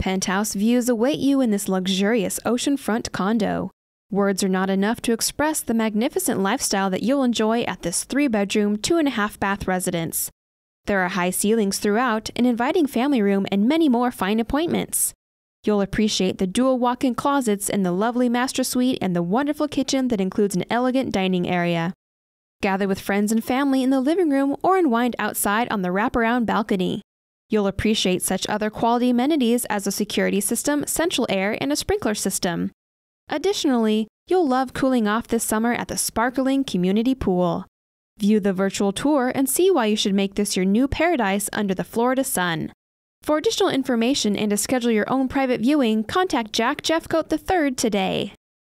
Penthouse views await you in this luxurious oceanfront condo. Words are not enough to express the magnificent lifestyle that you'll enjoy at this three bedroom, two and a half bath residence. There are high ceilings throughout, an inviting family room, and many more fine appointments. You'll appreciate the dual walk in closets in the lovely master suite and the wonderful kitchen that includes an elegant dining area. Gather with friends and family in the living room or unwind outside on the wraparound balcony. You'll appreciate such other quality amenities as a security system, central air, and a sprinkler system. Additionally, you'll love cooling off this summer at the sparkling community pool. View the virtual tour and see why you should make this your new paradise under the Florida sun. For additional information and to schedule your own private viewing, contact Jack Jeffcoat III today.